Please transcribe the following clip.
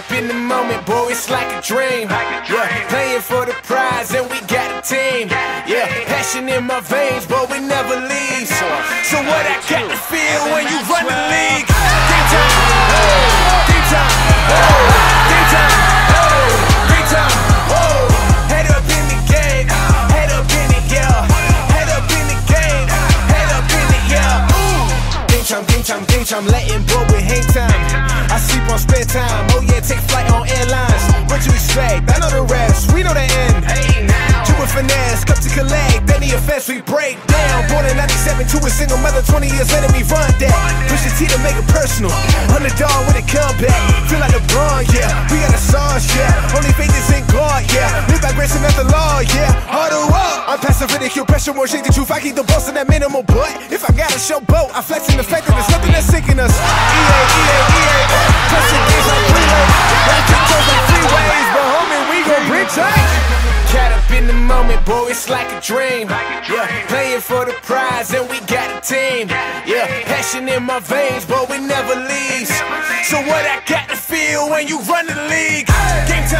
up in the moment, boy, it's like a dream. Yeah, playing for the prize and we got a team. Yeah, passion in my veins, but we never leave. So what I got to feel when you run the league? Game time, oh, game time, oh, game time, oh, game time, oh. Head up in the game, head up in yeah. Head up in the game, head up in yeah. Ooh. Game time, game time, game time, letting boy with hang time. What? I know the rest, we know the end. You with finesse, cup to collect, any offense we break down. Born in 97 to a single mother, 20 years later we run that. Push the T to make it personal. Underdog with a comeback. Feel like LeBron, yeah. We got a sauce, yeah. Only faith is in God, yeah. Live by grace and not the law, yeah. Huddle up. I'm past the ridicule, pressure, more shake the truth. I keep the boss in that minimal, but if I got a show boat, I flex in the fact that there's nothing that's in the moment, boy, it's like a dream. Yeah, playing for the prize and we got a team. Yeah, passion in my veins, but we never leave. So what I got to feel when you run the league? Game time. Hey.